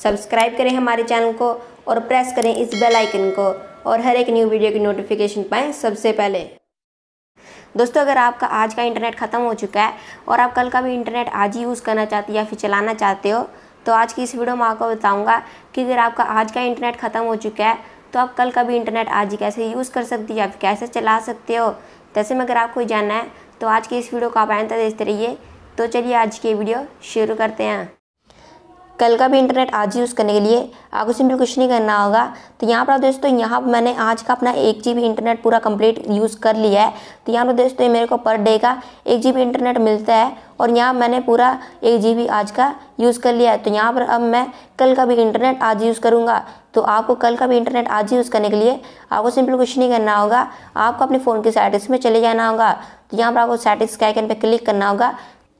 Subscribe करें हमारे channel को और प्रेस करें इस बेल आइकन को और हर एक न्यू वीडियो की नोटिफिकेशन पाएँ सबसे पहले। दोस्तों, अगर आपका आज का इंटरनेट ख़त्म हो चुका है और आप कल का भी इंटरनेट आज ही यूज़ करना चाहते हो या फिर चलाना चाहते हो तो आज की इस वीडियो में आपको बताऊँगा कि अगर आपका आज का इंटरनेट ख़त्म हो चुका है तो आप कल का भी इंटरनेट आज ही कैसे यूज़ कर सकती है या फिर कैसे चला सकते हो। जैसे में अगर आपको जानना है तो आज की इस वीडियो को आप आयंता देखते रहिए। तो चलिए आज की वीडियो शुरू करते हैं। कल का भी इंटरनेट आज यूज़ करने के लिए। आपको सिंपल कुछ नहीं करना होगा। तो यहाँ पर दोस्तों, यहाँ पर मैंने आज का अपना एक जीबी इंटरनेट पूरा कंप्लीट यूज़ कर लिया है। तो यहाँ पर दोस्तों मेरे को पर डे का एक जीबी इंटरनेट मिलता है और यहाँ मैंने पूरा एक जीबी आज का यूज़ कर लिया है। तो यहाँ पर अब मैं कल का भी इंटरनेट आज यूज़ करूँगा। तो आपको कल का भी इंटरनेट आज यूज़ करने के लिए आपको सिंपल कुछ नहीं करना होगा। आपको अपने फ़ोन की सेटिंग्स में चले जाना होगा। तो यहाँ पर आपको सेटिंग्स के आइकन पर क्लिक करना होगा।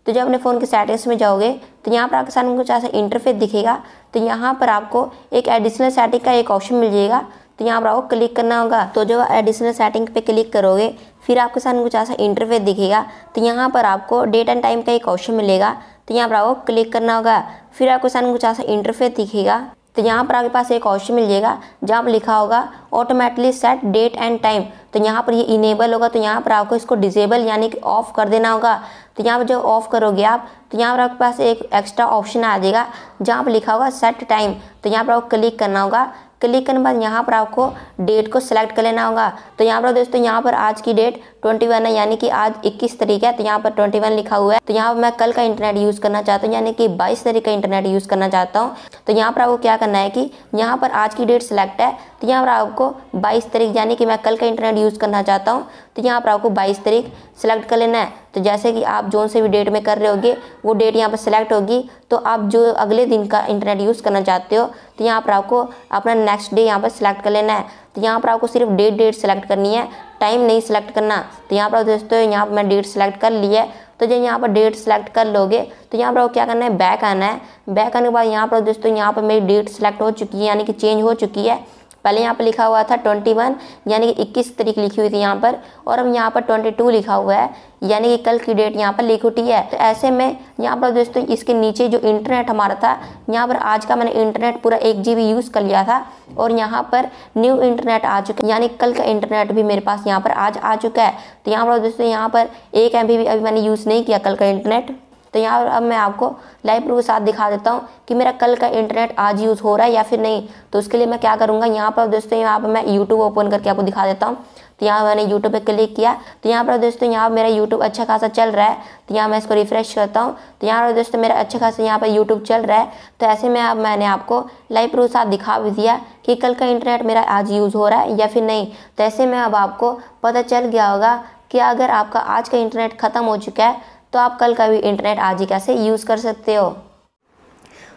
तो जब अपने फ़ोन के सेटिंग्स में जाओगे तो यहाँ पर आपके सामने कुछ ऐसा इंटरफेस दिखेगा। तो यहाँ पर आपको एक एडिशनल सेटिंग का एक ऑप्शन मिल जाएगा। तो यहाँ पर आपको क्लिक करना होगा। तो जब एडिशनल सेटिंग पे क्लिक करोगे, फिर आपके सामने कुछ ऐसा इंटरफेस दिखेगा। तो यहाँ पर आपको डेट एंड टाइम का एक ऑप्शन मिलेगा। तो यहाँ पर आपको क्लिक करना होगा। फिर आपके सामने कुछ ऐसा इंटरफेस दिखेगा। तो यहाँ पर आपके पास एक ऑप्शन मिल जाएगा, जहाँ पर लिखा होगा automatically set date and time तो यहाँ पर ये इनेबल होगा। तो यहाँ पर आपको इसको डिजेबल यानी कि ऑफ़ कर देना होगा। तो यहाँ पर जब ऑफ़ करोगे आप तो यहाँ पर आपके पास एक एक्स्ट्रा ऑप्शन आ जाएगा जहाँ पर लिखा होगा सेट टाइम तो यहाँ पर आपको क्लिक करना होगा क्लिक करने के बाद यहाँ पर आपको डेट को सिलेक्ट कर लेना होगा तो यहाँ पर दोस्तों यहाँ पर आज की डेट 21 है यानी कि आज 21 तारीख है तो यहाँ पर 21 लिखा हुआ है तो यहाँ पर मैं कल का इंटरनेट यूज़ करना चाहता हूँ यानी कि 22 तारीख का इंटरनेट यूज़ करना चाहता हूँ तो यहाँ पर आपको क्या करना है कि यहाँ पर आज की डेट सिलेक्ट है तो यहाँ पर आपको बाईस तारीख यानी कि मैं कल का इंटरनेट यूज़ करना चाहता हूँ तो यहाँ पर आपको बाईस तारीख सेलेक्ट कर लेना है तो जैसे कि आप जो से भी डेट में कर रहे होगे वो डेट यहाँ पर सिलेक्ट होगी तो आप जो अगले दिन का इंटरनेट यूज़ करना चाहते हो तो यहाँ पर आपको अपना नेक्स्ट डे यहाँ पर सिलेक्ट कर लेना है तो यहाँ पर आपको सिर्फ़ डेट डेट सेलेक्ट करनी है टाइम नहीं सिलेक्ट करना तो यहाँ पर दोस्तों यहाँ पर मैं डेट सेलेक्ट कर ली है तो जब यहाँ पर डेट सेलेक्ट कर लोगे तो यहाँ पर आपको क्या करना है बैक आना है बैक आने के बाद यहाँ पर दोस्तों यहाँ पर मेरी डेट सेलेक्ट हो चुकी है यानी कि चेंज हो चुकी है पहले यहाँ पर लिखा हुआ था ट्वेंटी वन, यानी कि इक्कीस तारीख लिखी हुई थी यहाँ पर, और अब यहाँ पर ट्वेंटी टू लिखा हुआ है, यानी कि कल की डेट यहाँ पर लिख उठी है। तो ऐसे में यहाँ पर दोस्तों इसके नीचे जो इंटरनेट हमारा था, यहाँ पर आज का मैंने इंटरनेट पूरा एक जीबी यूज़ कर लिया था, और यहाँ पर न्यू इंटरनेट आ चुका है, यानी कल का इंटरनेट भी मेरे पास यहाँ पर आज आ चुका है। तो यहाँ पर दोस्तों यहाँ पर एक एम भी अभी मैंने यूज़ नहीं किया कल का इंटरनेट। तो यहाँ पर अब मैं आपको लाइव प्रूफ के साथ दिखा देता हूँ कि मेरा कल का इंटरनेट आज यूज़ हो रहा है या फिर नहीं। तो उसके लिए मैं क्या करूँगा? यहाँ पर दोस्तों, यहाँ पर मैं यूट्यूब ओपन करके आपको दिखा देता हूँ। तो यहाँ मैंने यूट्यूब पे क्लिक किया। तो यहाँ पर दोस्तों, यहाँ मेरा यूट्यूब अच्छा खासा चल रहा है। तो यहाँ मैं इसको रिफ्रेश करता हूँ। तो यहाँ पर दोस्तों, मेरा अच्छा खासा यहाँ पर यूट्यूब चल रहा है। तो ऐसे में अब मैंने आपको लाइव प्रूफ साथ दिखा भी दिया कि कल का इंटरनेट मेरा आज यूज़ हो रहा है या फिर नहीं। तो ऐसे में अब आपको पता चल गया होगा कि अगर आपका आज का इंटरनेट ख़त्म हो चुका है तो आप कल का भी इंटरनेट आज ही कैसे यूज़ कर सकते हो?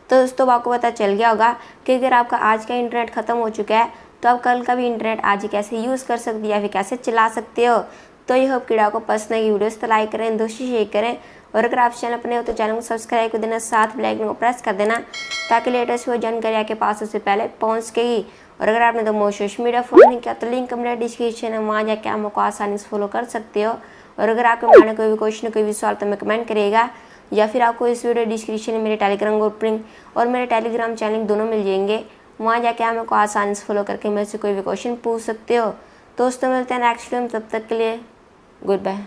तो दोस्तों आपको पता चल गया होगा कि अगर आपका आज का इंटरनेट ख़त्म हो चुका है तो आप कल का भी इंटरनेट आज ही कैसे यूज़ कर सकते हो या फिर कैसे चला सकते हो? तो ये होप कीड़ा को पसंद है वीडियोस तो लाइक करें, दोस्ती शेयर करें और अगर आप चैनल अपने हो तो चैनल को सब्सक्राइब कर देना, साथ बेलाइकन को प्रेस कर देना ताकि लेटेस्ट वो जानकारी आपके पास उससे पहले पहुँच गई और अगर आपने तो मोस्ट सोशल मीडिया फॉलो नहीं किया तो लिंक मेरा डिस्क्रिप्शन है वहाँ जाके आप हमको आसानी से फॉलो कर सकते हो। और अगर आपके मन में कोई भी क्वेश्चन कोई भी सवाल तो मैं कमेंट करेगा या फिर आपको इस वीडियो डिस्क्रिप्शन में मेरे टेलीग्राम ग्रुप लिंक और मेरे टेलीग्राम चैनल दोनों मिल जाएँगे। वहाँ जाके आप मेरे को आसानी से फॉलो करके मेरे से कोई भी क्वेश्चन पूछ सकते हो। दोस्तों, मिलते हैं नेक्स्ट फ़िल्म तब तक के लिए गुड बाय